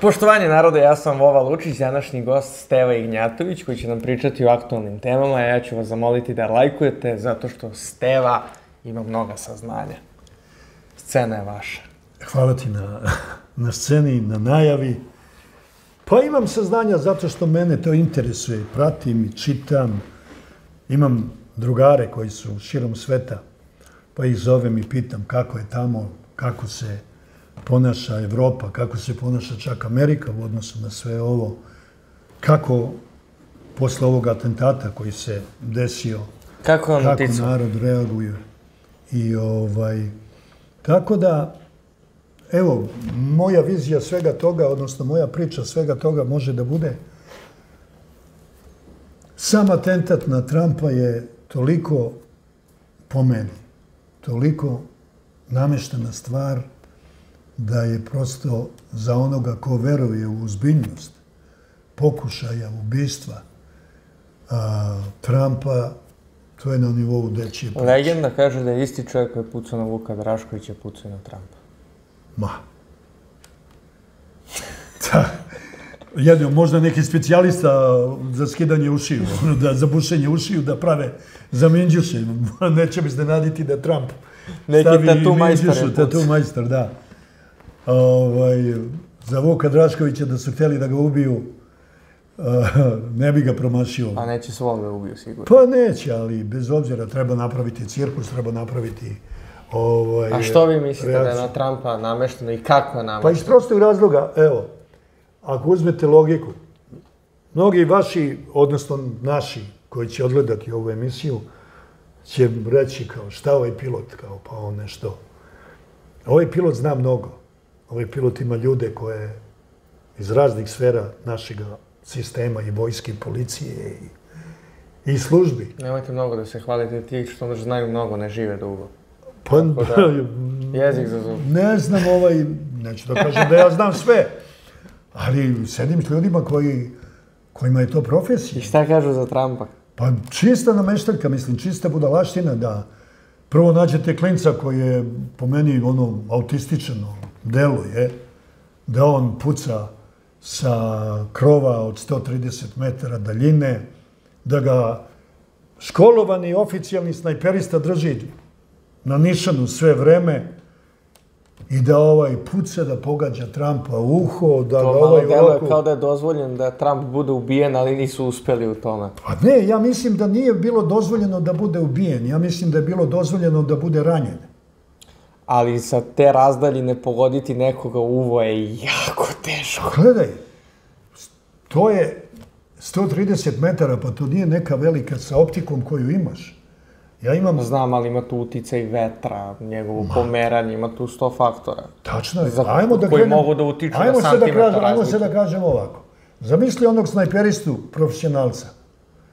Poštovanje narode, ja sam Vova Lučić, današnji gost Steva Ignjatović koji će nam pričati o aktualnim temama. Ja ću vas zamoliti da lajkujete zato što Steva ima mnoga saznanja. Scena je vaša. Hvala ti na, na sceni, na najavi. Pa imam saznanja zato što mene to interesuje. Pratim i čitam. Imam drugare koji su širom sveta, pa ih zovem i pitam kako je tamo, kako se ponaša Evropa, kako se ponaša čak Amerika u odnosu na sve ovo, kako posle ovog atentata koji se desio, Kako kako narod reaguje. I ovaj, tako da, evo, moja vizija svega toga, odnosno moja priča svega toga može da bude sam atentat na Trumpa je toliko po meni, toliko nameštena stvar da je prosto za onoga ko veruje u uzbiljnost pokušaja ubistva a, Trumpa, to je na nivou dečije priče. Legenda kaže da je isti čovjek koji je pucao na Vuka Draškovića pucao na Trumpa. Ma. Da. Jedno, možda neki specijalista za skidanje ušiju, da, za bušenje ušiju, da prave za minđuše. Neće me iznenaditi da Trump Neki stavi tatu majstor. Tatu majstor, da. Ovaj, za Vuka Draškovića da su hteli da ga ubiju, a, ne bi ga promašio. Pa neće svog da ubiju sigurno. Pa neće, ali bez obzira treba napraviti cirkus, treba napraviti ovaj, A što vi mislite da je reakciju. na Trumpa namešteno i kako je Pa namešteno? iz prostog razloga, evo, ako uzmete logiku, mnogi vaši, odnosno naši, koji će odgledati ovu emisiju, će reći kao šta ovaj pilot, kao pa on nešto. Ovaj pilot zna mnogo. Ovaj pilot ima ljude koje iz raznih sfera našeg sistema i vojske, i policije i, i službi. Nemojte mnogo da se hvalite ti što znaju mnogo, ne žive dugo. Pa, Tako Jezik za zub. ne znam ovaj, neću da kažem da ja znam sve, ali sedim s ljudima koji, kojima je to I profesija. šta kažu za Trumpa? Pa čista nameštaljka, mislim, čista budalaština da prvo nađete klinca koji je po meni ono autističano deluje, da on puca sa krova od 130 metara daljine, da ga školovani oficijalni snajperista drži na nišanu sve vreme i da ovaj puca, da pogađa Trumpa u uho, da To ga malo ovaj deluje ovako... kao da je dozvoljeno da Trump bude ubijen, ali nisu uspeli u tome. Pa ne, ja mislim da nije bilo dozvoljeno da bude ubijen. Ja mislim da je bilo dozvoljeno da bude ranjen. Ali sa te razdaljine pogoditi nekoga u uvo je jako teško. Pa gledaj, to je 130 metara, pa to nije neka velika sa optikom koju imaš. Ja imam, Znam, ali ima tu uticaj vetra, njegovo pomeranje, ima tu sto faktora. tačno je, za- ajmo da koji krenemo- mogu da utiču na ajmo da santimetar kažem, Ajmo se da kažemo ovako. Zamisli onog snajperistu, profesionalca,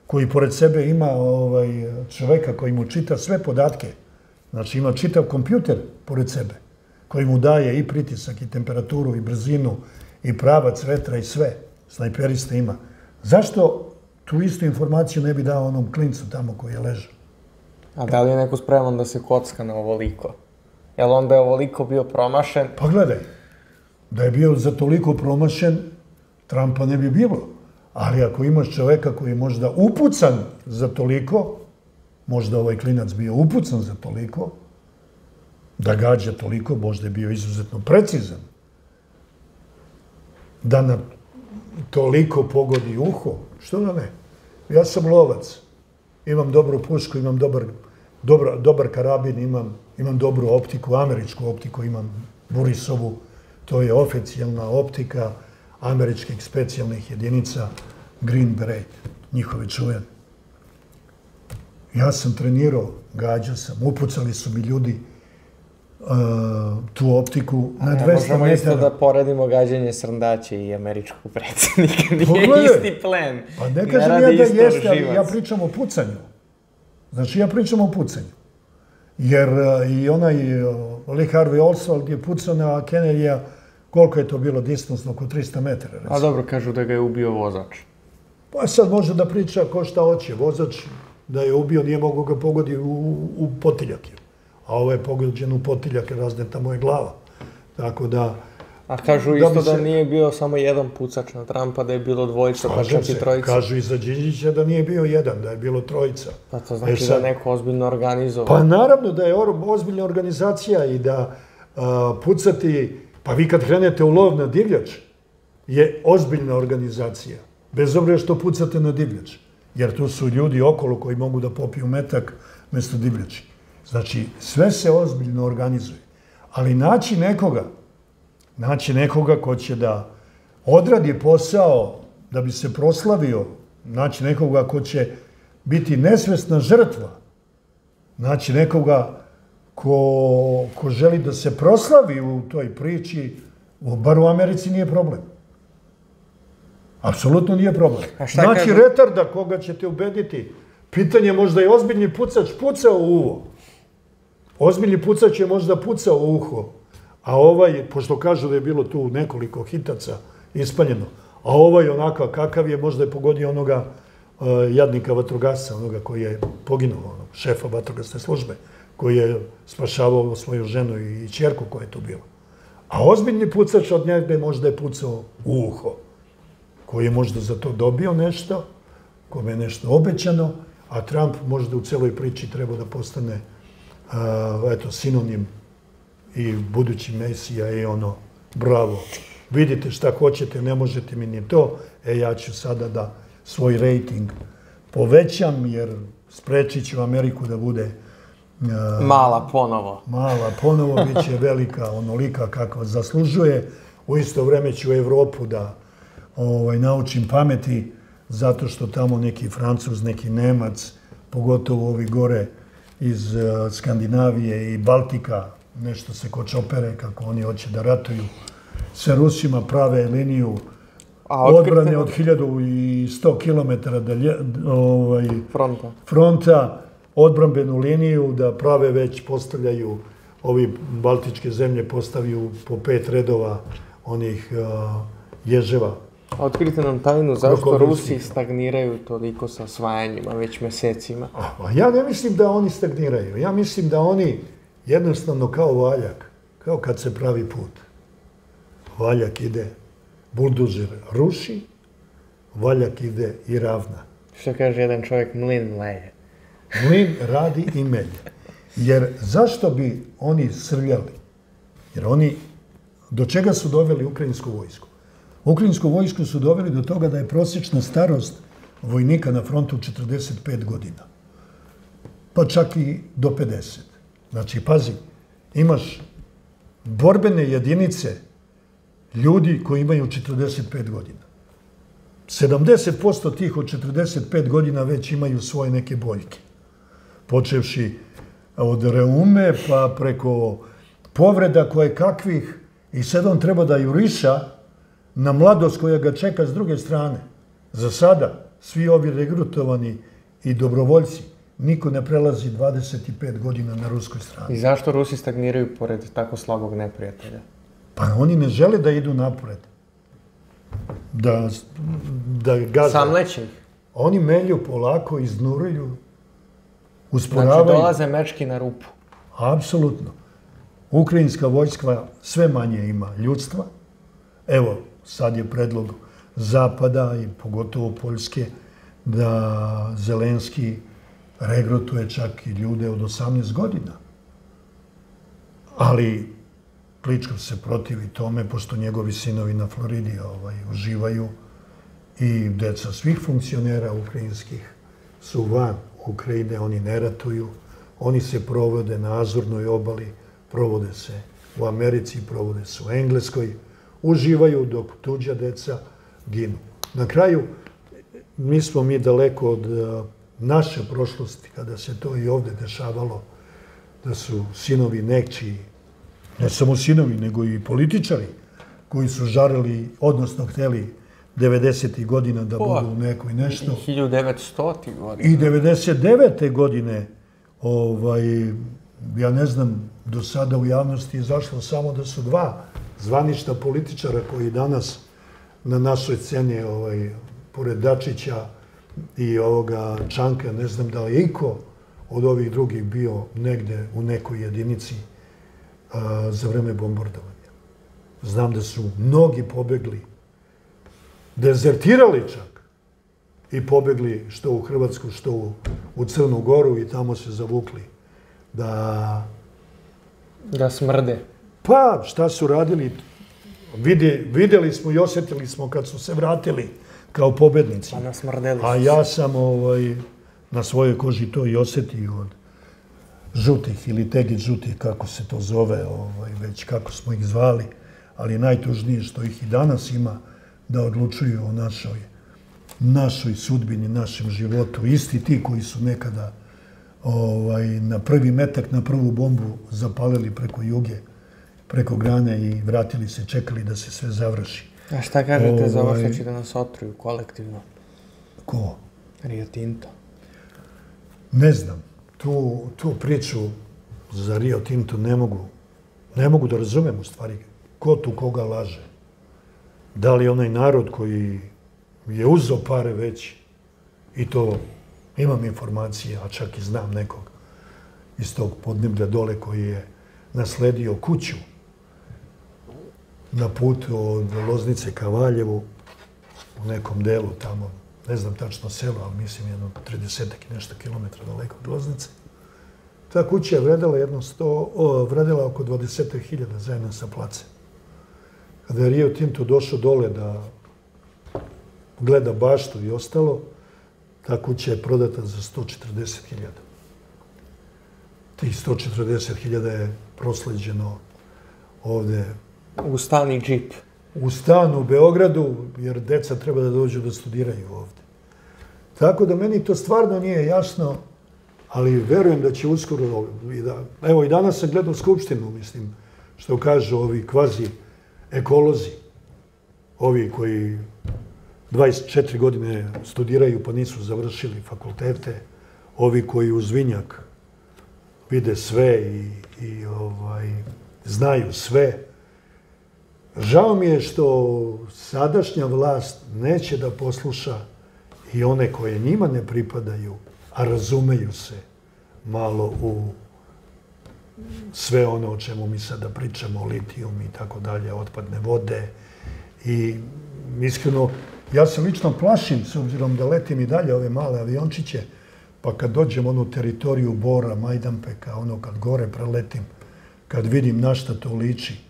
koji pored sebe ima ovaj, čoveka koji mu čita sve podatke. Znači ima čitav kompjuter pored sebe, koji mu daje i pritisak, i temperaturu, i brzinu, i pravac vetra, i sve. Snajperista ima. Zašto tu istu informaciju ne bi dao onom klincu tamo koji je ležao? A da li je neko spreman da se kocka na ovoliko? Jel onda je ovoliko bio promašen? Pa gledaj, da je bio za toliko promašen, Trumpa ne bi bilo. Ali ako imaš čoveka koji je možda upucan za toliko, možda ovaj klinac bio upucan za toliko, da gađa toliko, možda je bio izuzetno precizan. Da na toliko pogodi uho, što da ne? Ja sam lovac, imam dobru pušku, imam dobar, dobar, dobar karabin, imam, imam dobru optiku, američku optiku, imam Burisovu, to je oficijalna optika američkih specijalnih jedinica Green Beret, njihove čuvene. Ja sam trenirao, gađao sam, upucali su mi ljudi uh, tu optiku na Ne 200 možemo isto metara. da poredimo gađanje srndaća i američkog predsjednika. Nije Pogledaj. isti plen. Pa ne kažem ja radi da jeste, ali ja pričam o pucanju. Znači, ja pričam o pucanju. Jer uh, i onaj uh, Lee Harvey Oswald je pucao na Kennedyja, koliko je to bilo distansno, oko 300 metara. A Recimo. dobro, kažu da ga je ubio vozač. Pa sad može da priča ko šta hoće. Vozač da je ubio, nije mogao ga pogodi u, u potiljak. A ovo je pogođen u potiljak, razneta mu je glava. Tako da, A kažu Da isto da se- nije bio samo jedan pucač na Trumpa, da je bilo dvojica, pa čak i trojica. kažu i za Đinđića da nije bio jedan, da je bilo trojica. Pa to E znači sad- da neko ozbiljno organizovao. Pa naravno da je ozbiljna organizacija i da a, pucati, pa vi kad krenete u lov na divljač, je ozbiljna organizacija. Bez obzira što pucate na divljač. Jer tu su ljudi okolo koji mogu da popiju metak mesto divljači. Znači, sve se ozbiljno organizuje. Ali naći nekoga, naći nekoga ko će da odradi posao da bi se proslavio, naći nekoga ko će biti nesvesna žrtva, naći nekoga ko, ko želi da se proslavi u toj priči, bar u Americi nije problem. Apsolutno nije problem. Znači kažu? retarda koga ćete ubediti. Pitanje možda je ozbiljni pucač pucao u uvo. Ozbiljni pucač je možda pucao u uho. A ovaj, pošto kažu da je bilo tu nekoliko hitaca ispaljeno, a ovaj onakav kakav je, možda je pogodio onoga uh, jadnika vatrogasca, onoga koji je poginuo, onog šefa vatrogasne službe, koji je spašavao svoju ženu i čerku koja je tu bila. A ozbiljni pucač od njega možda je pucao u uho, koji je možda za to dobio nešto, kome je nešto obećano, a Trump možda u celoj priči treba da postane a, eto, sinonim i budući mesija i ono, bravo, vidite šta hoćete, ne možete mi ni to, e ja ću sada da svoj rejting povećam, jer sprečit ću Ameriku da bude a, Mala ponovo. mala, ponovo bit će velika, onolika kakva zaslužuje. U isto vreme ću Evropu da ovaj, naučim pameti, zato što tamo neki Francuz, neki Nemac, pogotovo ovi gore iz eh, Skandinavije i Baltika, nešto se kočopere kako oni hoće da ratuju, sa Rusima prave liniju A odbrane od 1100 km dalje, ovaj, fronta. fronta, odbrambenu liniju, da prave već postavljaju, ovi baltičke zemlje postavljaju po pet redova onih a, ježeva. Otkrite nam tajnu zašto. Rusi stagniraju toliko sa osvajanjima već mesecima. A ja ne mislim da oni stagniraju. Ja mislim da oni jednostavno kao valjak, kao kad se pravi put. Valjak ide, buldožer ruši, valjak ide i ravna. Što kaže jedan čovjek, mlin leje. Mlin radi i melje. Jer zašto bi oni srljali? Jer oni, do čega su doveli ukrajinsku vojsku? Ukrajinsku vojsku su doveli do toga da je prosječna starost vojnika na frontu 45 godina. Pa čak i do 50. Znači, pazi, imaš borbene jedinice ljudi koji imaju 45 godina. 70% tih od 45 godina već imaju svoje neke boljke. Počevši od reume, pa preko povreda koje kakvih i sad on treba da juriša na mladost koja ga čeka s druge strane. Za sada, svi ovi regrutovani i dobrovoljci, niko ne prelazi 25 godina na ruskoj strani. I zašto Rusi stagniraju pored tako slabog neprijatelja? Pa oni ne žele da idu napred. Da, da gaze. Samleće ih. Oni melju polako, iznuruju, Znači, usporavaju. dolaze mečki na rupu. Apsolutno. Ukrajinska vojska sve manje ima ljudstva. Evo, sad je predlog Zapada i pogotovo Poljske da Zelenski regrutuje čak i ljude od 18 godina. Ali Kličkov se protivi tome, pošto njegovi sinovi na Floridi ovaj, uživaju i deca svih funkcionera ukrajinskih su van Ukrajine, oni ne ratuju, oni se provode na Azurnoj obali, provode se u Americi, provode se u Engleskoj, uživaju dok tuđa deca ginu. Na kraju, nismo mi daleko od eh, naše prošlosti, kada se to i ovde dešavalo, da su sinovi nečiji, ne samo sinovi, nego i političari, koji su žarili, odnosno hteli 90. godina da Pa, budu u nekoj nešto. 1900. godina. I 99. godine, ovaj, ja ne znam, do sada u javnosti je izašlo samo da su dva zvanična političara koji danas na našoj sceni, ovaj, pored Dačića i ovoga Čanka, ne znam da li je iko od ovih drugih bio negde u nekoj jedinici a, za vreme bombardovanja. Znam da su mnogi pobegli, dezertirali čak i pobegli što u Hrvatsku, što u, u Crnu Goru i tamo se zavukli. Da, Da smrde. Pa šta su radili, vidi, vidjeli smo i osjetili smo kad su se vratili kao pobednici. Pa nasmrdeli A su. ja sam ovaj, na svojoj koži to i osjetio od žutih ili tegić žutih, kako se to zove, ovaj, već kako smo ih zvali, ali najtužnije što ih i danas ima da odlučuju o našoj, našoj sudbini, našem životu. Isti ti koji su nekada ovaj, na prvi metak, na prvu bombu zapalili preko juge, preko grane i vratili se, čekali da se sve završi. A šta kažete za ovo što Ovaj. će da nas otruju kolektivno? Ko? Rio Tinto. Ne znam, tu, tu priču za Rio Tinto ne mogu, ne mogu da razumem u stvari ko tu koga laže. Da li onaj narod koji je uzeo pare već i to imam informacije, a čak i znam nekog iz tog podneblja dole koji je nasledio kuću na putu od Loznice ka Valjevu u nekom delu tamo, ne znam tačno selo, ali mislim jedno 30 i nešto kilometra daleko od Loznice. Ta kuća je vredela jedno sto, o, vredela oko 20.000 zajedno sa place. Kada je Rio Tinto došao dole da gleda baštu i ostalo, ta kuća je prodata za 140.000. Tih 140.000 je prosleđeno ovde U stani džip. u stan u Beogradu, jer deca treba da dođu da studiraju ovde. Tako da meni to stvarno nije jasno, ali verujem da će uskoro i da... Evo i danas sam gledao Skupštinu, mislim, što kažu ovi kvazi ekolozi, ovi koji 24 godine studiraju pa nisu završili fakultete, ovi koji uz vinjak vide sve i, i ovaj, znaju sve, Žao mi je što sadašnja vlast neće da posluša i one koje njima ne pripadaju, a razumeju se malo u sve ono o čemu mi sada pričamo, litijum i tako dalje, otpadne vode. I iskreno, ja se lično plašim, s obzirom da letim i dalje ove male aviončiće, pa kad dođem onu teritoriju Bora, Majdanpeka, ono kad gore preletim, kad vidim na šta to liči,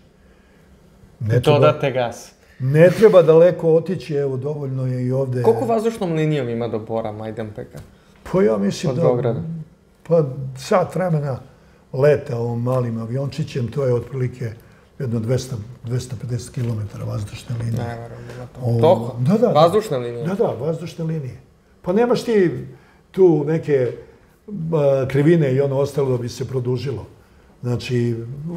ne To treba, date gas. ne treba daleko otići, evo, dovoljno je i ovde. Koliko vazdušnom linijom ima do Bora, Majdanpeka? Pa ja mislim Od da... Beograda? Pa sat vremena leta ovom malim aviončićem, to je otprilike jedno 200, 250 km vazdušne linije. Ne, da Toliko? da, da. Vazdušne linije? Da, da, vazdušne linije. Pa nemaš ti tu neke krivine i ono ostalo da bi se produžilo. Znači,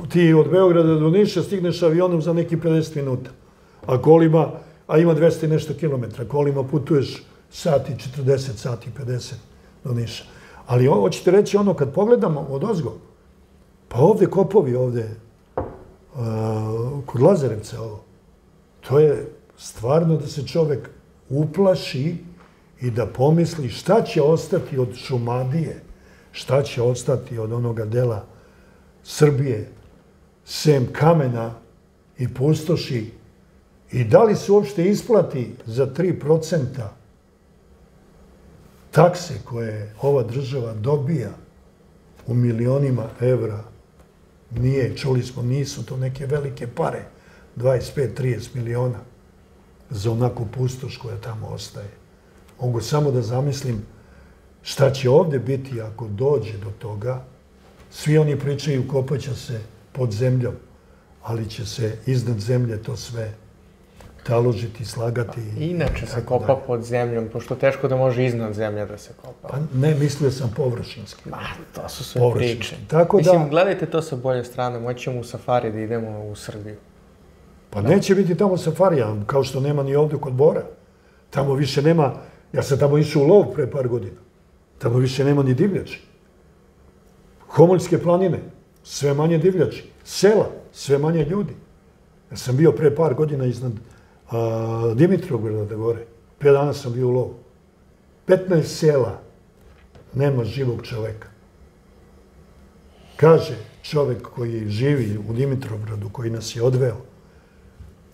ti od Beograda do Niša stigneš avionom za neki 50 minuta. A kolima, a ima 200 i nešto kilometra, kolima putuješ sati 40, sati 50 do Niša. Ali hoćete reći ono, kad pogledamo od ozgo, pa ovde kopovi, ovde, a, kod Lazarevca ovo, to je stvarno da se čovek uplaši i da pomisli šta će ostati od Šumadije, šta će ostati od onoga dela Srbije, sem kamena i pustoši i da li se uopšte isplati za 3% takse koje ova država dobija u milionima evra, nije, čuli smo, nisu to neke velike pare, 25-30 miliona za onako pustoš koja tamo ostaje. Mogu samo da zamislim šta će ovde biti ako dođe do toga. Svi oni pričaju kopaće se pod zemljom, ali će se iznad zemlje to sve taložiti, slagati. i Inače se kopa dalje. pod zemljom, pošto teško da može iznad zemlje da se kopa. Pa ne, mislio sam površinski. Ma, to su sve priče. Tako da- Mislim, gledajte to sa bolje strane, moći ćemo u safari da idemo u Srbiju. Pa neće biti tamo safarija, kao što nema ni ovde kod Bora. Tamo više nema, ja sam tamo išao u lov pre par godina. Tamo više nema ni divljači. Homoljske planine, sve manje divljači. Sela, sve manje ljudi. Ja sam bio pre par godina iznad a, Dimitrovgrada da gore. Pre dana sam bio u lovu. 15 sela, nema živog čoveka. Kaže čovek koji živi u Dimitrovgradu, koji nas je odveo,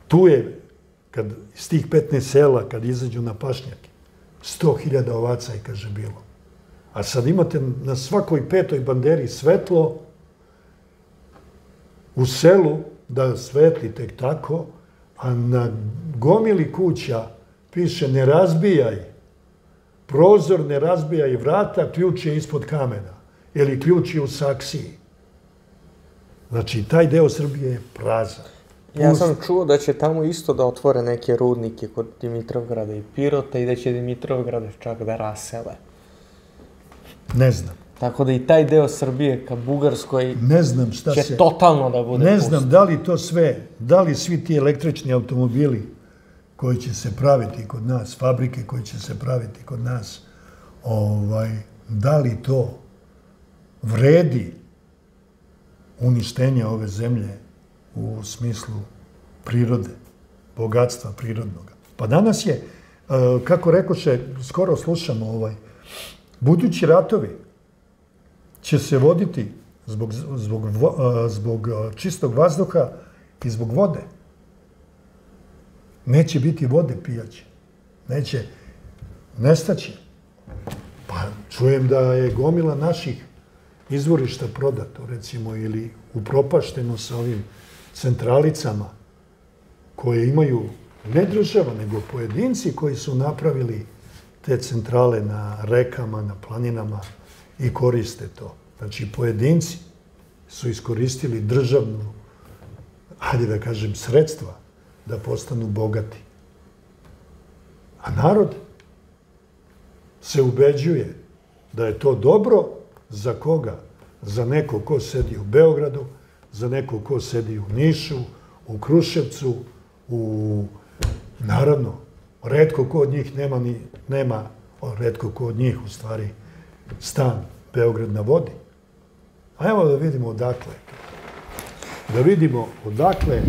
Tu je, kad, iz tih 15 sela, kad izađu na pašnjake, 100.000 ovaca je, kaže, bilo. A sad imate na svakoj petoj banderi svetlo, u selu da svetli tek tako, a na gomili kuća piše ne razbijaj prozor, ne razbijaj vrata, ključ je ispod kamena ili ključ je u saksiji. Znači, taj deo Srbije je prazan. Ja sam čuo da će tamo isto da otvore neke rudnike kod Dimitrovgrada i Pirota i da će Dimitrovgrad čak da rasele. Ne znam. Tako da i taj deo Srbije ka Bugarskoj Ne znam šta će se... totalno da bude Ne znam da li to sve, da li svi ti električni automobili koji će se praviti kod nas, fabrike koje će se praviti kod nas, ovaj, da li to vredi uništenja ove zemlje u smislu prirode, bogatstva prirodnog. Pa danas je, eh, kako rekoše, skoro slušamo ovaj, budući ratovi će se voditi zbog, zbog, zbog čistog vazduha i zbog vode. Neće biti vode pijaće. Neće, nestaće. Pa čujem da je gomila naših izvorišta prodato, recimo, ili upropašteno sa ovim centralicama koje imaju ne država, nego pojedinci koji su napravili te centrale na rekama, na planinama i koriste to. Znači, pojedinci su iskoristili državnu, hajde da kažem, sredstva da postanu bogati. A narod se ubeđuje da je to dobro za koga? Za neko ko sedi u Beogradu, za neko ko sedi u Nišu, u Kruševcu, u... Naravno, redko ko od njih nema ni... Nema, redko ko od njih, u stvari, stan Beograd na vodi. A evo da vidimo odakle. Da vidimo odakle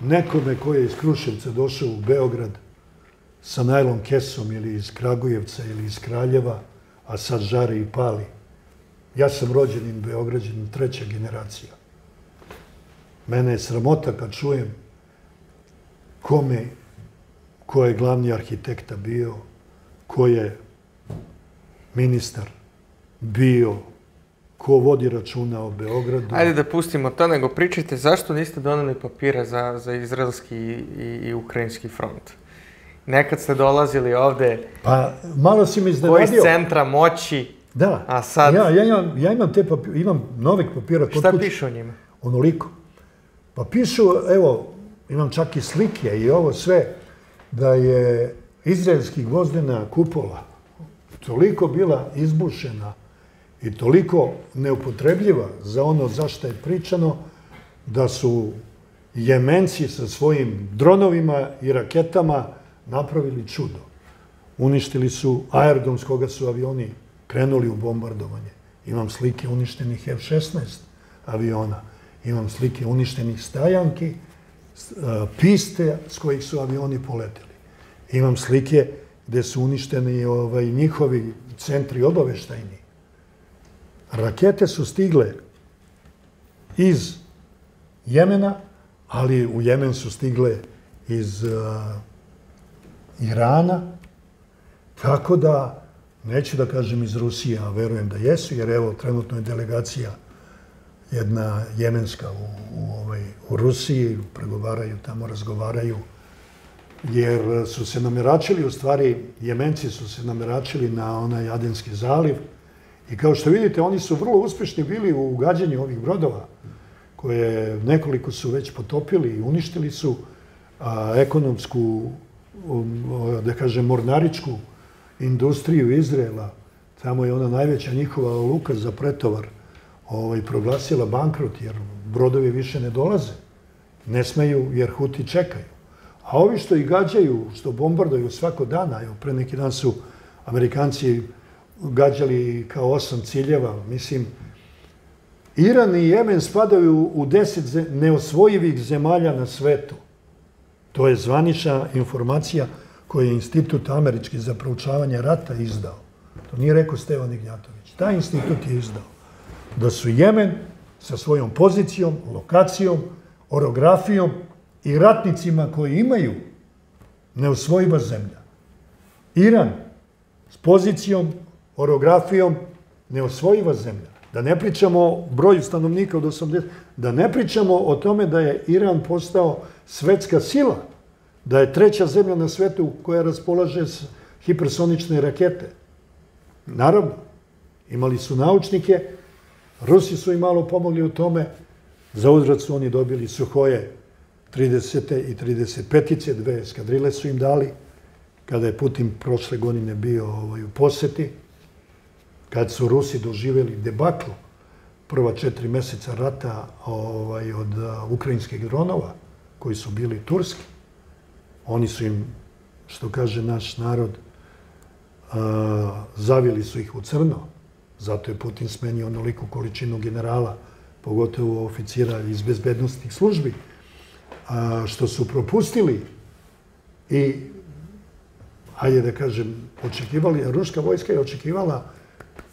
nekome koji je iz Kruševca došao u Beograd sa najlon kesom ili iz Kragujevca ili iz Kraljeva, a sad žari i pali. Ja sam rođenin Beograđanin, treća generacija. Mene je sramota kad čujem kome, ko je glavni arhitekta bio, ko je ministar bio, ko vodi računa o Beogradu. Ajde da pustimo to, nego pričajte zašto niste doneli papire za, za izraelski i, i, i ukrajinski front. Nekad ste dolazili ovde Pa, malo si me koji iz iznenadio. centra moći, Da. A sad- Ja, ja, imam, ja imam te papire, imam novih papira šta kuće. piše o njima? Onoliko. Pa pišu, evo, imam čak i slike i ovo sve, da je izraelski gvozdena kupola toliko bila izbušena i toliko neupotrebljiva za ono za što je pričano, da su Jemenci sa svojim dronovima i raketama napravili čudo. Uništili su aerodrom s koga su avioni krenuli u bombardovanje. Imam slike uništenih F-16 aviona. Imam slike uništenih stajanki, a, piste s kojih su avioni poleteli. Imam slike gde su uništeni ovaj, njihovi centri obaveštajni. Rakete su stigle iz Jemena, ali u Jemen su stigle iz a, Irana, tako da, neću da kažem iz Rusije, a verujem da jesu, jer evo, trenutno je delegacija jedna jemenska u, u, ovaj, u Rusiji, pregovaraju tamo, razgovaraju, jer su se nameračili, u stvari, Jemenci su se nameračili na onaj Adenski zaliv i kao što vidite, oni su vrlo uspešni bili u gađanju ovih brodova, koje nekoliko su već potopili i uništili su a, ekonomsku, um, da kažem, mornaričku industriju Izrela. Tamo je ona najveća njihova luka za pretovar ovaj, proglasila bankrot, jer brodovi više ne dolaze. Ne smeju, jer Huti čekaju. A ovi što ih gađaju, što bombarduju svako dana, evo, pre neki dan su Amerikanci gađali kao osam ciljeva, mislim, Iran i Jemen spadaju u deset neosvojivih zemalja na svetu. To je zvanična informacija koju je Institut američki za proučavanje rata izdao. To nije rekao Stevan Ignjatović. Taj institut je izdao da su Jemen sa svojom pozicijom, lokacijom, orografijom i ratnicima koji imaju neosvojiva zemlja. Iran s pozicijom, orografijom, neosvojiva zemlja. Da ne pričamo o broju stanovnika od 80, da ne pričamo o tome da je Iran postao svetska sila, da je treća zemlja na svetu koja raspolaže s hipersonične rakete. Naravno, imali su naučnike, Rusi su im malo pomogli u tome, za uzrat su oni dobili Suhoje 30. i 35. dve eskadrile su im dali, kada je Putin prošle godine bio ovaj, u poseti, kad su Rusi doživjeli debaklu prva četiri meseca rata ovaj, od ukrajinskih dronova, koji su bili turski, oni su im, što kaže naš narod, zavili su ih u crno. Zato je Putin smenio onoliku količinu generala, pogotovo oficira iz bezbednostnih službi, što su propustili i, hajde da kažem, očekivali, ruška vojska je očekivala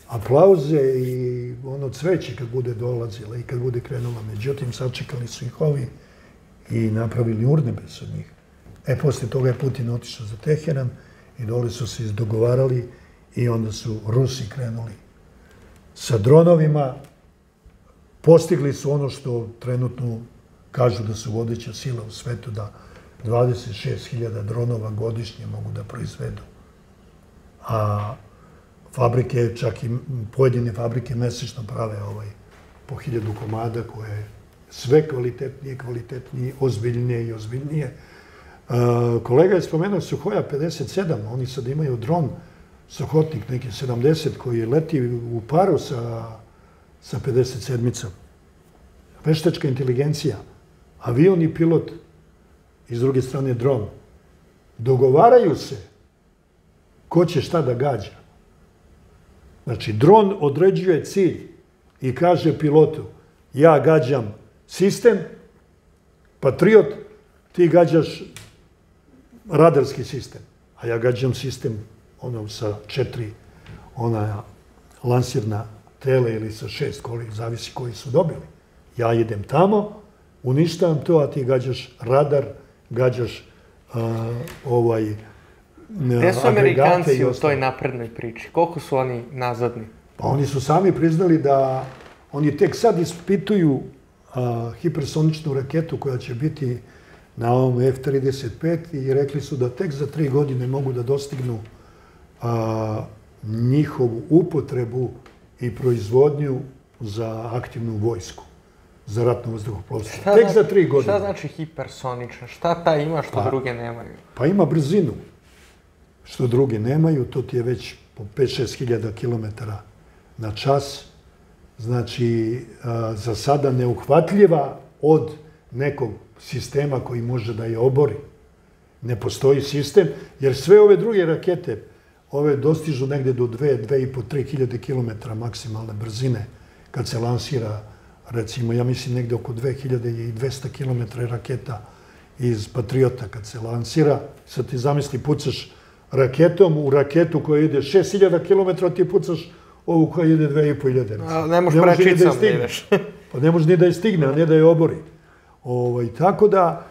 aplauze i ono cveće kad bude dolazila i kad bude krenula. Međutim, sačekali su ih ovi i napravili urnebes od njih. E, posle toga je Putin otišao za Teheran i dole su se izdogovarali i onda su Rusi krenuli sa dronovima. Postigli su ono što trenutno kažu da su vodeća sila u svetu, da 26.000 dronova godišnje mogu da proizvedu. A fabrike, čak i pojedine fabrike mesečno prave ovaj, po hiljadu komada koje sve kvalitetnije, kvalitetnije, ozbiljnije i ozbiljnije. Kolega je spomenuo Suhoja 57, oni sad imaju dron Sohotnik neki 70 koji leti u paru sa, sa 57-icom. Veštačka inteligencija, avion i pilot i s druge strane dron. Dogovaraju se ko će šta da gađa. Znači, dron određuje cilj i kaže pilotu, ja gađam sistem, Patriot, ti gađaš radarski sistem, a ja gađam sistem ono sa četiri ona lansirna tele ili sa šest koli, zavisi koji su dobili. Ja idem tamo, uništavam to, a ti gađaš radar, gađaš uh, ovaj Gde su Amerikanci u toj naprednoj priči? Koliko su oni nazadni? Pa oni su sami priznali da oni tek sad ispituju a, hipersoničnu raketu koja će biti na ovom F-35 i rekli su da tek za tri godine mogu da dostignu a, njihovu upotrebu i proizvodnju za aktivnu vojsku, za ratno vazduhoplovstvo. Tek za tri godine. Šta znači hipersonična? Šta ta ima što pa, druge nemaju? Pa ima brzinu što druge nemaju, to ti je već po 5-6 hiljada kilometara na čas. Znači, za sada neuhvatljiva od nekog sistema koji može da je obori. Ne postoji sistem, jer sve ove druge rakete, ove dostižu negde do 2, 2,5, 3 hiljade kilometra maksimalne brzine kad se lansira, recimo, ja mislim negde oko 2200 kilometra raketa iz Patriota kad se lansira. Sad ti zamisli, pucaš raketom u raketu koja ide 6000 km, ti pucaš ovu koja ide 2500. A, ne možeš prečicom da ideš. pa ne može ni da je stigne, a ne da je obori. Ovaj, tako da,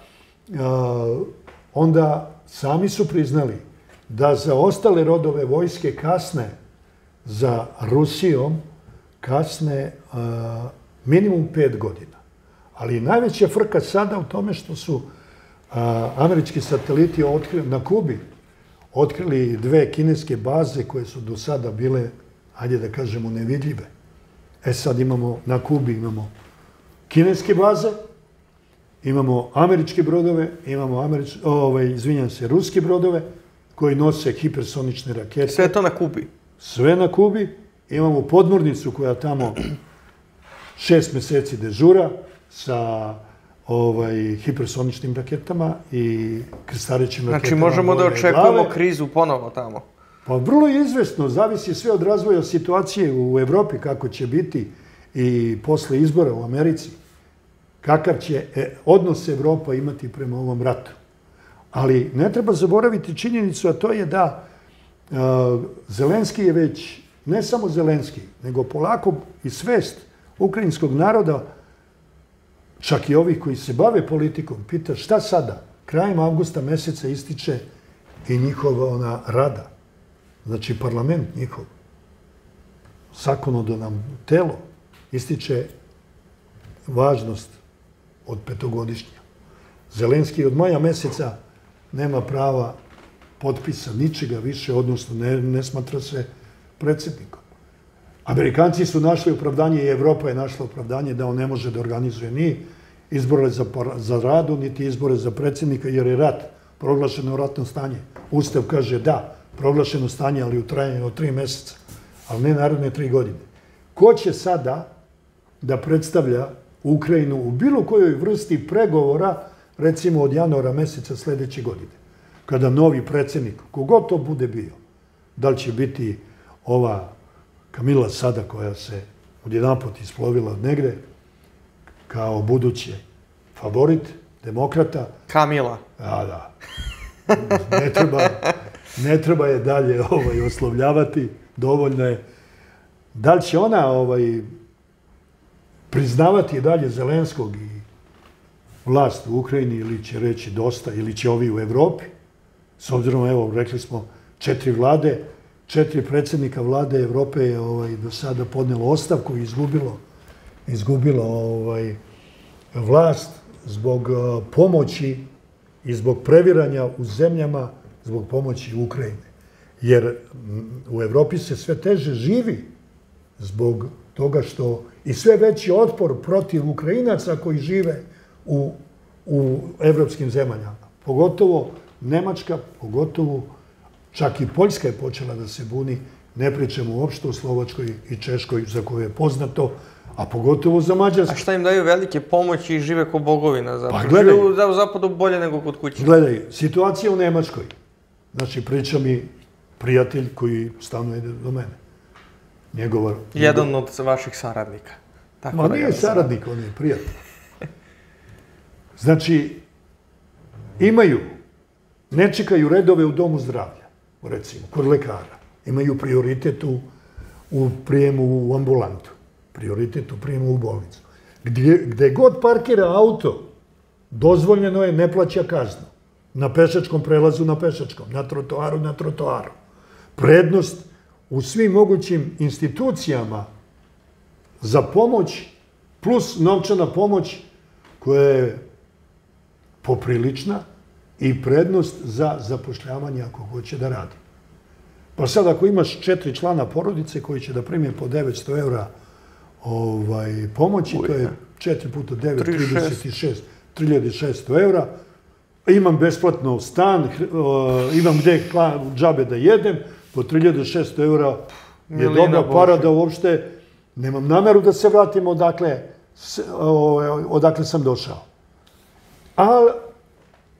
a, onda sami su priznali da za ostale rodove vojske kasne za Rusijom, kasne a, minimum pet godina. Ali najveća frka sada u tome što su a, američki sateliti otkrili na Kubi, otkrili dve kineske baze koje su do sada bile, hajde da kažemo, nevidljive. E sad imamo, na Kubi imamo kineske baze, imamo američke brodove, imamo američ, ovaj, izvinjam se, ruske brodove koji nose hipersonične rakete. Sve to na Kubi? Sve na Kubi. Imamo podmornicu koja tamo šest meseci dežura sa ovaj, hipersoničnim raketama i krstarećim znači, raketama. Znači, možemo da očekujemo glave. krizu ponovo tamo? Pa vrlo je izvesno, zavisi sve od razvoja situacije u Evropi, kako će biti i posle izbora u Americi, kakav će e, odnos Evropa imati prema ovom ratu. Ali ne treba zaboraviti činjenicu, a to je da uh, Zelenski je već, ne samo Zelenski, nego polako i svest ukrajinskog naroda čak i ovih koji se bave politikom, pita šta sada? Krajem avgusta meseca ističe i njihova ona rada. Znači parlament njihov, zakonodavno telo, ističe važnost od petogodišnja. Zelenski od maja meseca nema prava potpisa ničega više, odnosno ne, ne smatra se predsjednikom. Amerikanci su našli opravdanje i Evropa je našla opravdanje da on ne može da organizuje ni izbore za, za radu, niti izbore za predsjednika, jer je rat, proglašeno ratno stanje. Ustav kaže da, proglašeno stanje, ali u trajanju od tri meseca, ali ne naredne tri godine. Ko će sada da predstavlja Ukrajinu u bilo kojoj vrsti pregovora, recimo od januara meseca sledeće godine, kada novi predsednik, kogod to bude bio, da li će biti ova Kamila Sada koja se odjedanput isplovila negde, kao budući favorit, demokrata. Kamila. A, da. Ne treba, ne treba je dalje ovaj, oslovljavati, dovoljno je. Da li će ona ovaj, priznavati dalje Zelenskog i vlast u Ukrajini ili će reći dosta ili će ovi u Evropi? S obzirom, evo, rekli smo, četiri vlade, četiri predsednika vlade Evrope je ovaj, do sada podnelo ostavku i izgubilo, izgubilo ovaj, vlast zbog uh, pomoći i zbog previranja u zemljama zbog pomoći Ukrajine. Jer u Evropi se sve teže živi zbog toga što i sve veći otpor protiv Ukrajinaca koji žive u, u evropskim zemljama. Pogotovo Nemačka, pogotovo čak i Poljska je počela da se buni, ne pričamo uopšte o Slovačkoj i Češkoj, za koje je poznato, a pogotovo za Mađarsku. A šta im daju velike pomoći i žive ko bogovi na zapadu? Pa gledaj. Žive u zapadu bolje nego kod kuće. Gledaj, situacija u Nemačkoj. Znači, priča mi prijatelj koji stanuje do mene. Njegova... Jedan od vaših saradnika. Tako Ma da nije saradnik, on je prijatelj. Znači, imaju, ne čekaju redove u domu zdravlja, recimo, kod lekara. Imaju prioritet u, u prijemu u ambulantu prioritet u prijemu u bolnicu. Gdje, gde god parkira auto, dozvoljeno je ne plaća kaznu. Na pešačkom prelazu, na pešačkom, na trotoaru, na trotoaru. Prednost u svim mogućim institucijama za pomoć, plus novčana pomoć koja je poprilična i prednost za zapošljavanje ako hoće da radi. Pa sad ako imaš četiri člana porodice koji će da prime po 900 eura ovaj, pomoći, to je 4 puta 9, 36, 3600 eura. Imam besplatno stan, imam gde džabe da jedem, po 3600 eura je dobra para da uopšte nemam nameru da se vratim odakle, odakle sam došao. A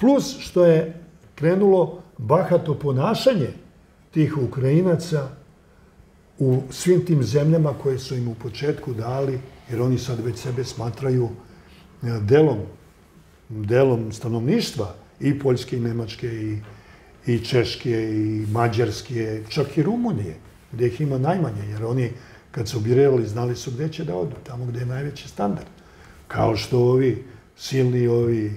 plus što je krenulo bahato ponašanje tih Ukrajinaca, u svim tim zemljama koje su im u početku dali, jer oni sad već sebe smatraju e, delom, delom stanovništva i Poljske i Nemačke i, i Češke i Mađarske, čak i Rumunije, gde ih ima najmanje, jer oni kad su birali znali su gde će da odu, tamo gde je najveći standard. Kao što ovi silni ovi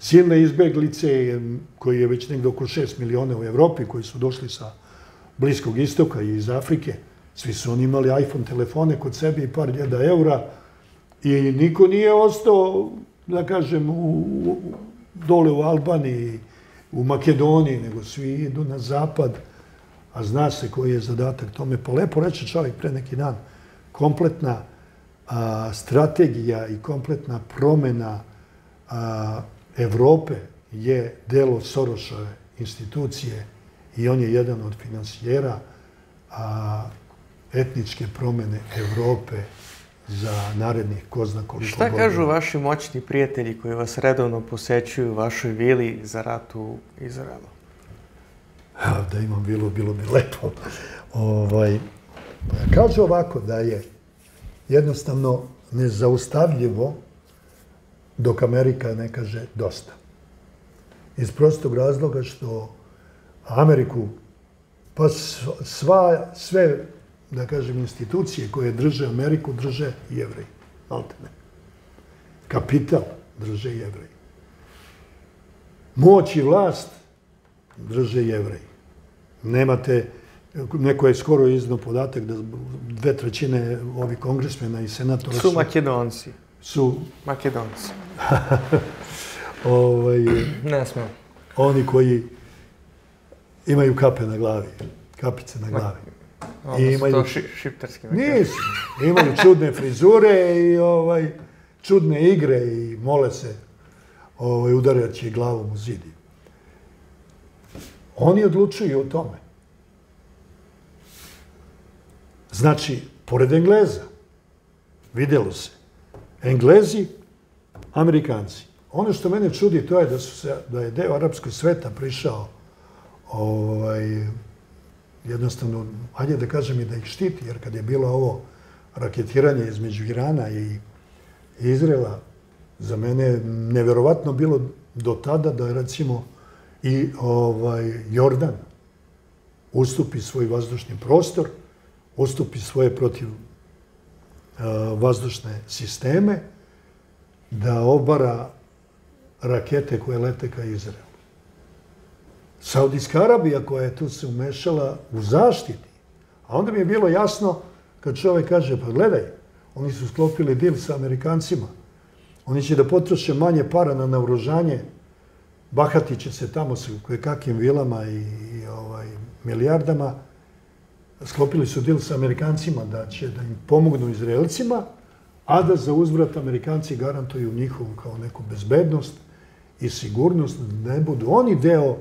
silne izbeglice koji je već negde oko 6 miliona u Evropi, koji su došli sa Bliskog istoka i iz Afrike, Svi su oni imali iPhone telefone kod sebe i par ljeda eura i niko nije ostao, da kažem, u, u, dole u Albaniji, u Makedoniji, nego svi idu na zapad, a zna se koji je zadatak tome. Pa lepo reče čovjek pre neki dan, kompletna a, strategija i kompletna promena a, Evrope je delo Sorošove institucije i on je jedan od finansijera, a etničke promene Evrope za narednih ko zna koliko Šta godina. kažu vaši moćni prijatelji koji vas redovno posećuju u vašoj vili za rat u Izraelu? Da imam vilu, bilo bi lepo. Ovaj, kažu ovako da je jednostavno nezaustavljivo dok Amerika ne kaže dosta. Iz prostog razloga što Ameriku, pa sva, sve da kažem, institucije koje drže Ameriku, drže jevreji. Malte ne. Kapital drže jevreji. Moć i vlast drže jevreji. Nemate, neko je skoro iznao podatak da dve trećine ovih kongresmena i senatora Su makedonci. Su Makedonci. ovaj, Ne smemo. oni koji imaju kape na glavi, kapice na glavi. Onda su imaju- to ši, šiptarski. Nisu. Imaju čudne frizure i ovaj, čudne igre i mole se ovaj, udarajući glavom u zidi. Oni odlučuju o tome. Znači, pored Engleza, vidjelo se, Englezi, Amerikanci. Ono što mene čudi to je da, su se, da je deo arapskog sveta prišao ovaj, jednostavno, hajde da kažem i da ih štiti, jer kad je bilo ovo raketiranje između Irana i Izrela, za mene je neverovatno bilo do tada da recimo i ovaj, Jordan ustupi svoj vazdušni prostor, ustupi svoje protiv vazdušne sisteme, da obara rakete koje lete ka Izraelu. Saudijska Arabija koja je tu se umešala u zaštiti. A onda mi je bilo jasno kad čovjek kaže, pa gledaj, oni su sklopili dil sa Amerikancima. Oni će da potroše manje para na naoružanje, bahati će se tamo sa kakvim vilama i, i ovaj, milijardama. Sklopili su dil sa Amerikancima da će da im pomognu Izraelcima, a da za uzvrat Amerikanci garantuju njihovu kao neku bezbednost i sigurnost, da ne budu oni deo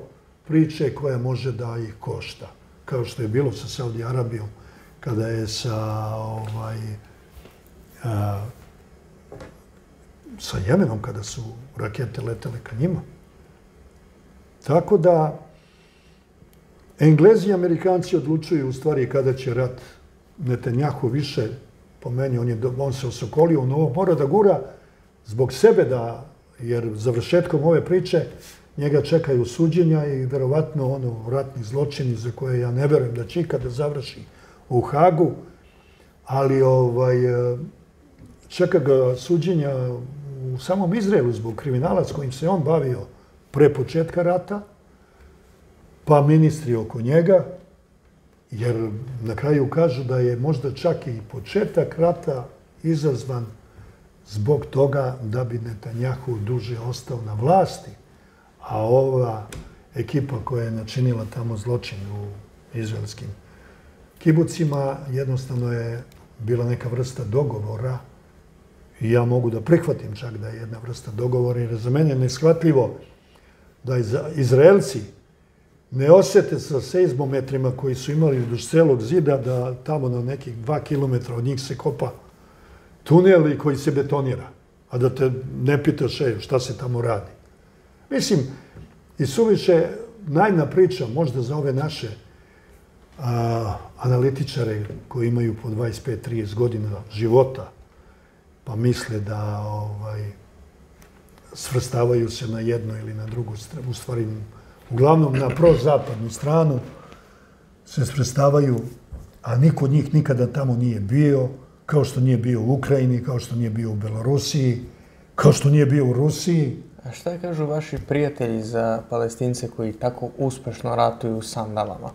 priče koja može da ih košta. Kao što je bilo sa Saudi Arabijom, kada je sa, ovaj, a, sa Jemenom, kada su rakete letele ka njima. Tako da, Englezi i Amerikanci odlučuju u stvari kada će rat. Netanjahu više, po meni, on, je, on se osokolio, on ovo mora da gura zbog sebe da, jer završetkom ove priče njega čekaju suđenja i verovatno ono ratni zločini za koje ja ne verujem da će ikada završi u Hagu, ali ovaj, čeka ga suđenja u samom Izraelu zbog kriminala s kojim se on bavio pre početka rata, pa ministri oko njega, jer na kraju kažu da je možda čak i početak rata izazvan zbog toga da bi Netanjahu duže ostao na vlasti, a ova ekipa koja je načinila tamo zločin u izraelskim kibucima jednostavno je bila neka vrsta dogovora. I ja mogu da prihvatim čak da je jedna vrsta dogovora jer za mene je neshvatljivo da Izraelci ne osete sa seizmometrima koji su imali duž celog zida da tamo na nekih dva kilometra od njih se kopa tunel i koji se betonira, a da te ne pitaš e, šta se tamo radi. Mislim, i suviše najna priča, možda za ove naše a, analitičare koji imaju po 25-30 godina života, pa misle da ovaj, svrstavaju se na jednu ili na drugu stranu, u stvari uglavnom na prozapadnu stranu se svrstavaju, a niko od njih nikada tamo nije bio, kao što nije bio u Ukrajini, kao što nije bio u Belorusiji, kao što nije bio u Rusiji. A šta kažu vaši prijatelji za palestince koji tako uspešno ratuju u sandalama?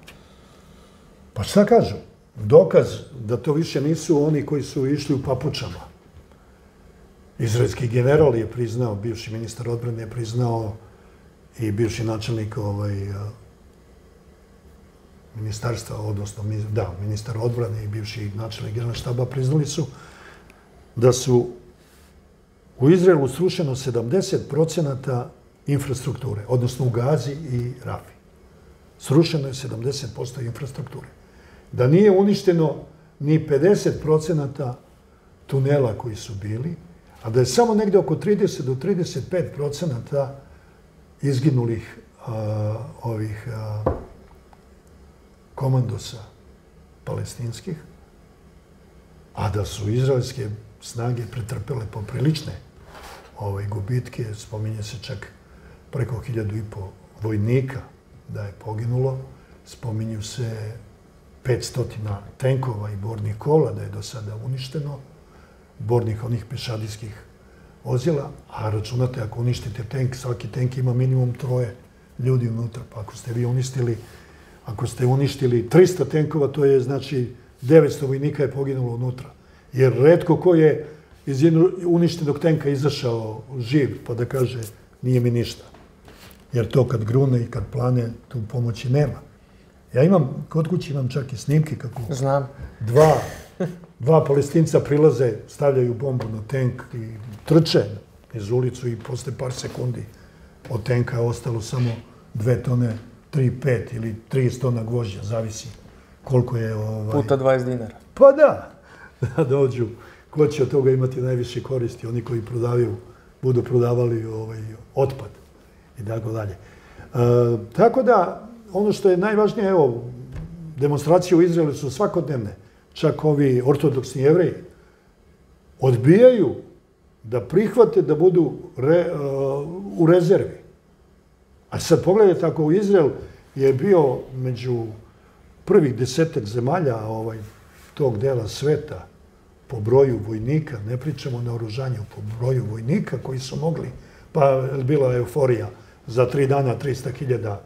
Pa šta kažu? Dokaz da to više nisu oni koji su išli u papučama. Izraelski general je priznao, bivši ministar odbrane je priznao i bivši načelnik ovaj, ministarstva, odnosno, da, ministar odbrane i bivši načelnik generalna štaba priznali su da su u Izraelu srušeno 70% infrastrukture, odnosno u Gazi i Rafi. Srušeno je 70% infrastrukture. Da nije uništeno ni 50% tunela koji su bili, a da je samo negde oko 30 do 35% izginulih a, ovih a, komandosa palestinskih, a da su izraelske snage pretrpele poprilične ovaj, gubitke, spominje se čak preko hiljadu i po vojnika da je poginulo, spominju se 500 tenkova i bornih kola da je do sada uništeno, bornih onih pešadijskih vozila, a računate ako uništite tank, svaki tank ima minimum troje ljudi unutra, pa ako ste vi uništili, ako ste uništili 300 tenkova, to je znači 900 vojnika je poginulo unutra. Jer redko ko je iz uništenog tenka izašao živ, pa da kaže nije mi ništa. Jer to kad grune i kad plane, tu pomoći nema. Ja imam, kod kući imam čak i snimke kako Znam. dva, dva palestinca prilaze, stavljaju bombu na tank i trče iz ulicu i posle par sekundi od tenka je ostalo samo dve tone, tri, pet ili 30 tona gvožđa, zavisi koliko je... Ovaj... Puta 20 dinara. Pa da, da dođu. Ko će od toga imati najviše koristi? Oni koji prodavaju, budu prodavali ovaj, otpad i tako dalje. E, tako da, ono što je najvažnije, evo, demonstracije u Izraelu su svakodnevne. Čak ovi ortodoksni jevreji odbijaju da prihvate da budu re, uh, u rezervi. A sad pogledajte, ako u Izrael je bio među prvih desetak zemalja ovaj, tog dela sveta po broju vojnika, ne pričamo na oružanju, po broju vojnika koji su mogli, pa bila euforija, za tri dana 300.000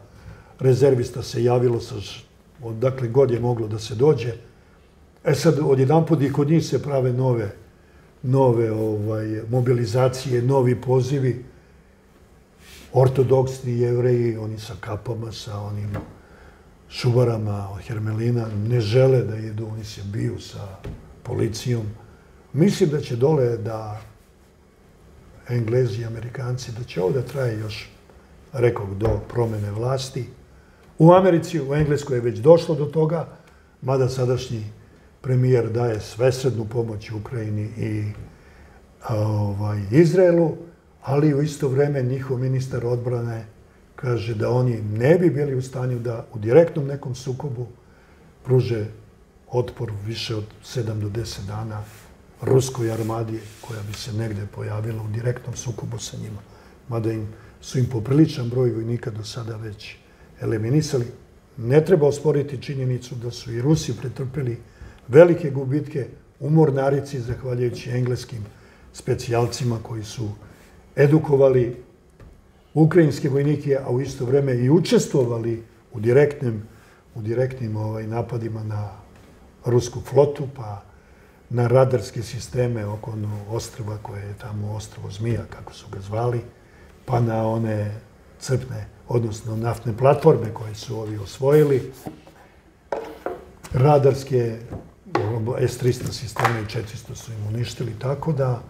rezervista se javilo sa odakle god je moglo da se dođe. E sad, odjedan put i kod njih se prave nove, nove ovaj, mobilizacije, novi pozivi. Ortodoksni jevreji, oni sa kapama, sa onim šuvarama od Hermelina, ne žele da idu, oni se biju sa policijom. Mislim da će dole da Englezi i Amerikanci, da će ovde traje još, rekao, do promene vlasti. U Americi, u Engleskoj je već došlo do toga, mada sadašnji premijer daje svesrednu pomoć Ukrajini i ovaj, Izraelu, ali u isto vreme njihov ministar odbrane kaže da oni ne bi bili u stanju da u direktnom nekom sukobu pruže otpor više od 7 do 10 dana ruskoj armadi koja bi se negde pojavila u direktnom sukobu sa njima. Mada im, su im popriličan broj vojnika do sada već eliminisali. Ne treba osporiti činjenicu da su i Rusi pretrpeli velike gubitke u Mornarici, zahvaljujući engleskim specijalcima koji su edukovali ukrajinske vojnike, a u isto vreme i učestvovali u direktnim, u direktnim ovaj, napadima na rusku flotu, pa na radarske sisteme oko ostrva koje je tamo ostrovo Zmija, kako su ga zvali, pa na one crpne, odnosno naftne platforme koje su ovi osvojili, radarske S-300 sisteme i 400 su im uništili, tako da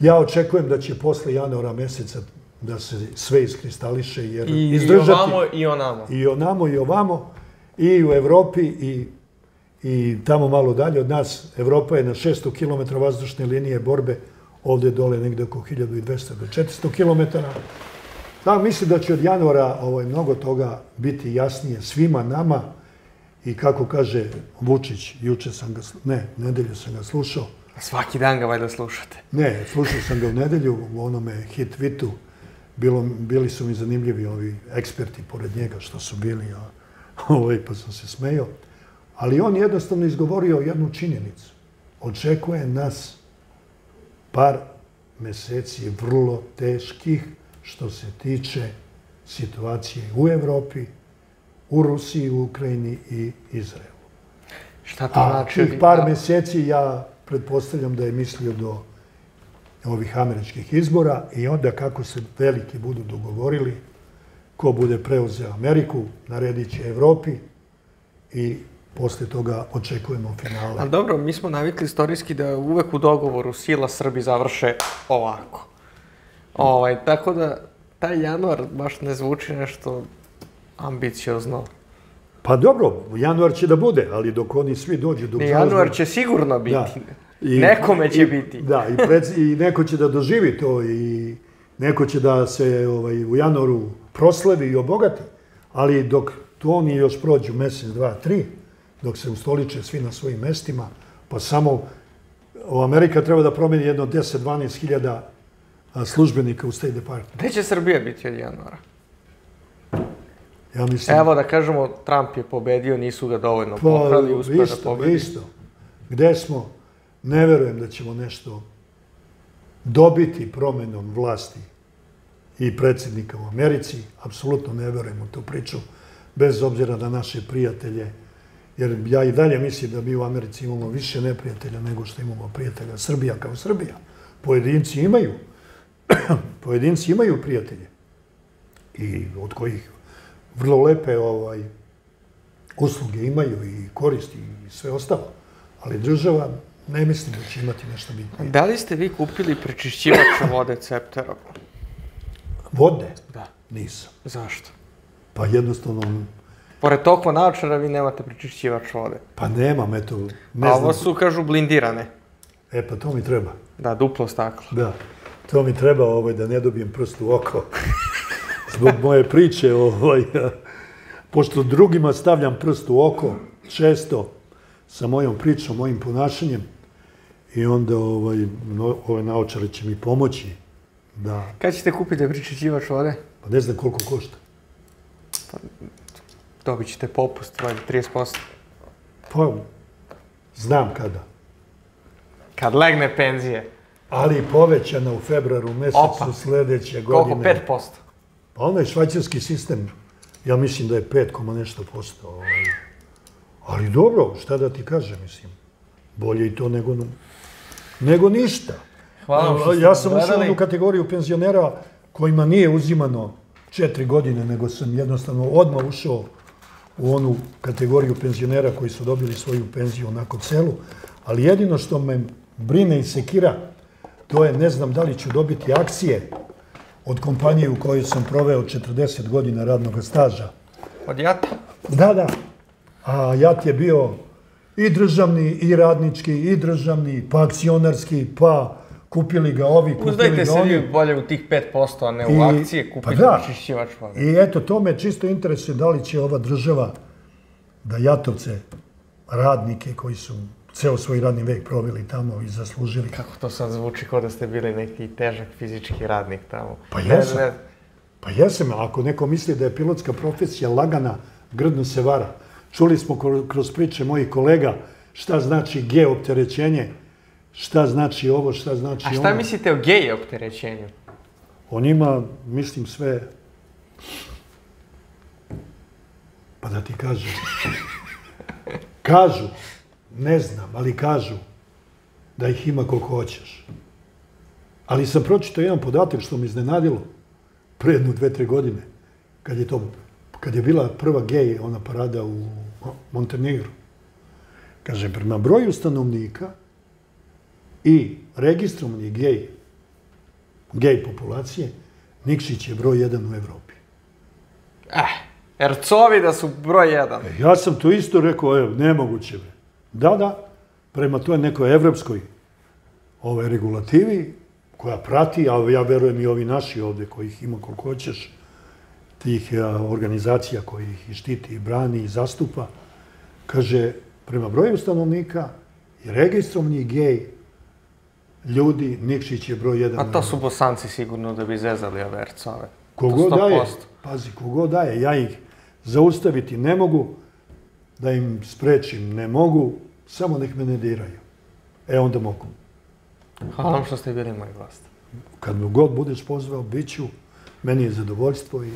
ja očekujem da će posle januara meseca da se sve iskristališe, jer I, izdržati... I ovamo i onamo. I onamo i ovamo, i u Evropi, i, i tamo malo dalje od nas. Evropa je na 600 km vazdušne linije borbe, ovde dole negde oko 1200 do 400 km. Da, mislim da će od januara ovaj, mnogo toga biti jasnije svima nama i kako kaže Vučić, juče sam ga, ne, nedelju sam ga slušao, Svaki dan ga valjda slušate. Ne, slušao sam ga u nedelju u onome hit vitu. Bilo, bili su mi zanimljivi ovi eksperti pored njega što su bili, a, ovaj, pa sam se smejao. Ali on jednostavno izgovorio jednu činjenicu. Očekuje nas par meseci vrlo teških što se tiče situacije u Evropi, u Rusiji, u Ukrajini i Izraelu. Šta to A znači? tih par meseci ja pretpostavljam da je mislio do ovih američkih izbora i onda kako se veliki budu dogovorili, ko bude preuzeo Ameriku, naredit će Evropi i posle toga očekujemo finale. Ali dobro, mi smo navikli istorijski da uvek u dogovoru sila Srbi završe ovako. Ovaj, tako da, taj januar baš ne zvuči nešto ambiciozno. Pa dobro, januar će da bude, ali dok oni svi dođu... Dok Ne, januar će sigurno biti. Da. I- Nekome će i- biti. Da, i, pred, i neko će da doživi to i neko će da se ovaj, u januaru proslavi i obogati. Ali dok to oni još prođu mesec, dva, tri, dok se ustoliče svi na svojim mestima, pa samo Amerika treba da promeni jedno 10-12 hiljada službenika u State Department. Gde će Srbija biti od januara? Ja mislim, Evo da kažemo, Trump je pobedio, nisu ga dovoljno pa, pokrali, uspeo da pobedi. isto. Gde smo? Ne verujem da ćemo nešto dobiti promenom vlasti i predsjednika u Americi, apsolutno ne verujem u tu priču, bez obzira na naše prijatelje, jer ja i dalje mislim da mi u Americi imamo više neprijatelja nego što imamo prijatelja. Srbija kao Srbija. Pojedinci imaju, pojedinci imaju prijatelje i od kojih vrlo lepe ovaj, usluge imaju i koristi i sve ostalo. Ali država ne mislim da će imati nešto bitno. Da li ste vi kupili prečišćivač vode Ceptera? Vode? Da. Nisam. Zašto? Pa jednostavno, Pored tokva naočara vi nemate prečišćivač vode. pa nemam, eto, ne A znam. ovo su, kažu, blindirane. E, pa to mi treba. Da, duplo staklo. Da, to mi treba ovaj, da ne dobijem prst u oko. Zbog moje priče, ovaj, pošto drugima stavljam prst u oko, često, sa mojom pričom, mojim ponašanjem, i onda ovaj, no, ove naočare će mi pomoći da, Kad ćete kupiti prečišćivač vode? pa ne znam koliko košta. Dobit ćete popust, valjda 30%. Pa, znam kada. Kad legne penzije. Ali povećana u februaru mesecu Opa. sledeće Koliko? godine. 5%. Pa onaj švajcarski sistem, ja mislim da je 5, koma nešto posto. Ovaj. Ali dobro, šta da ti kažem, mislim. Bolje i to nego, nego ništa. Hvala vam što ste ja sam ušao u kategoriju penzionera kojima nije uzimano četiri godine, nego sam jednostavno odmah ušao u onu kategoriju penzionera koji su dobili svoju penziju onako celu. Ali jedino što me brine i sekira, to je ne znam da li ću dobiti akcije od kompanije u kojoj sam proveo 40 godina radnog staža. Od jata? Da, da. A JAT je bio i državni, i radnički, i državni, pa akcionarski, pa kupili ga ovi, kupili Uzdajte ga se oni. vi bolje u tih 5%, a ne u akcije, pa kupite da. vode. I eto, to me čisto interesuje da li će ova država da jatovce, radnike koji su ceo svoj radni vek proveli tamo i zaslužili. Kako to sad zvuči kao da ste bili neki težak fizički radnik tamo. Pa Ne, jesam. ne, Pa jesam, a ako neko misli da je pilotska profesija lagana, grdno se vara. Čuli smo kro- kroz priče mojih kolega šta znači G opterećenje, šta znači ovo, šta znači A ono. šta mislite o gej opterećenju? On ima, mislim, sve... Pa da ti kažem. Kažu, ne znam, ali kažu da ih ima koliko hoćeš. Ali sam pročitao jedan podatak što me iznenadilo pre jednu, dve, tri godine, kad je to, kad je bila prva gej, ona parada u Montenegru. Kaže, prema broju stanovnika i registrovanih gej gej populacije, Nikšić je broj jedan u Evropi. Eh, Ercovi da su broj jedan. E, ja sam to isto rekao, evo, nemoguće. Bre. Da, da, prema toj nekoj evropskoj ovaj, regulativi, koja prati, a ja verujem i ovi naši ovde, kojih ima koliko hoćeš, tih a, organizacija koji ih štiti i brani i zastupa, kaže, prema broju stanovnika i registrovni gej ljudi, Nikšić je broj jedan. A to su bosanci sigurno da bi zezali ove Ercove. Kogo daje, 100%. pazi, kogo daje, ja ih zaustaviti ne mogu, da im sprečim ne mogu, samo nek me ne diraju. E onda mogu. Hvala vam što ste bili moj gost. Kad me god budeš pozvao, bit ću, meni je zadovoljstvo i...